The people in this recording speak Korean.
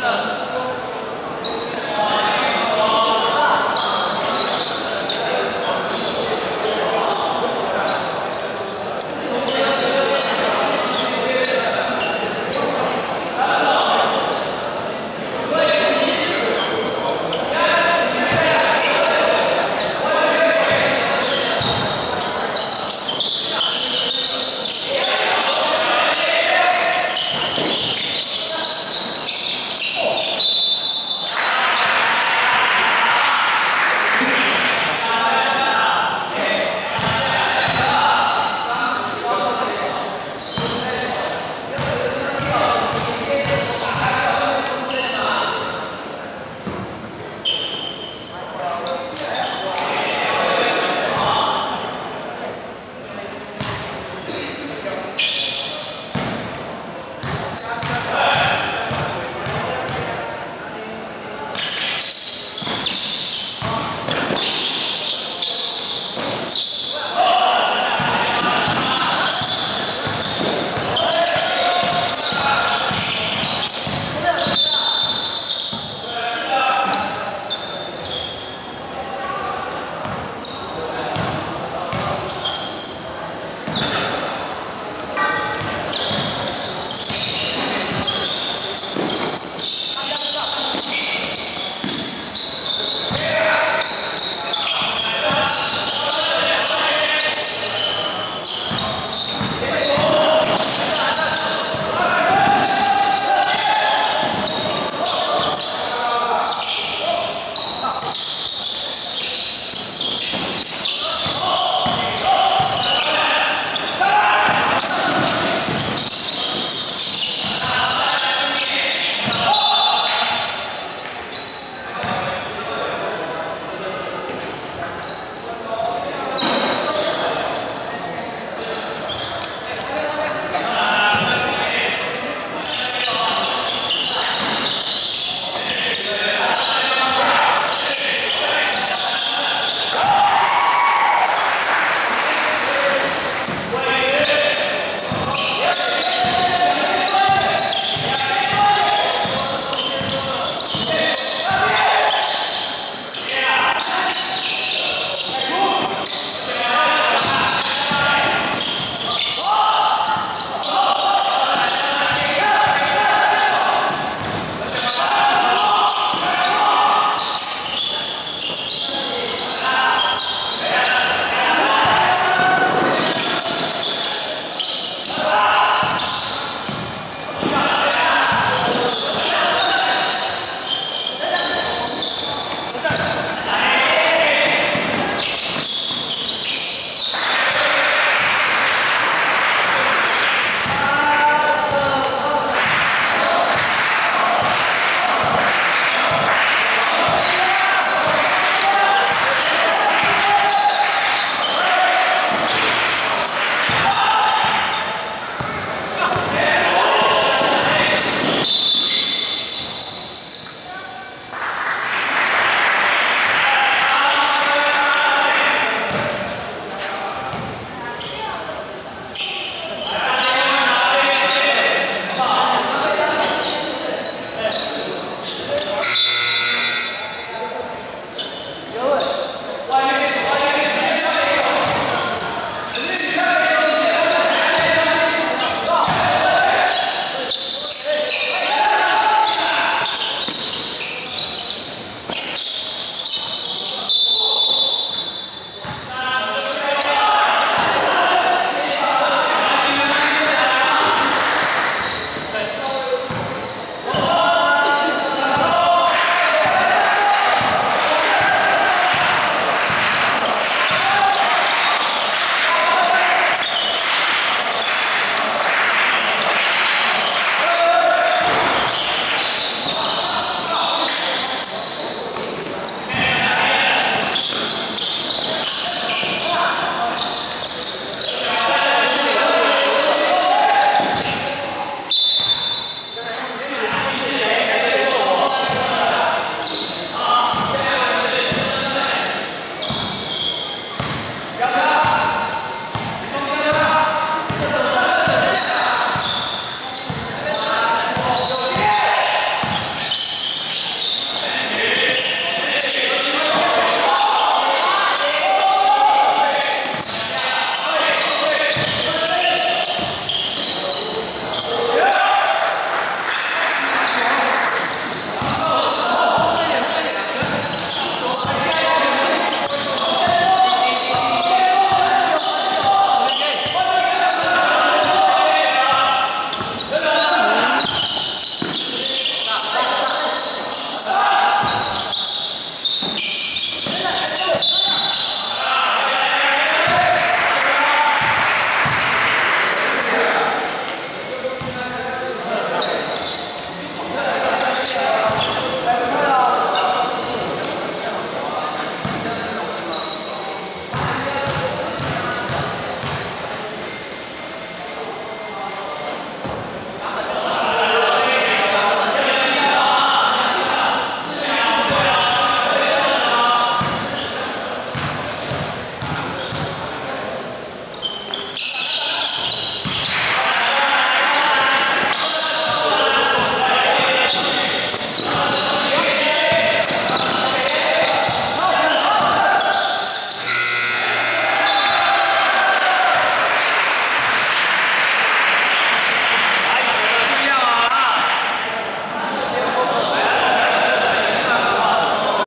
하나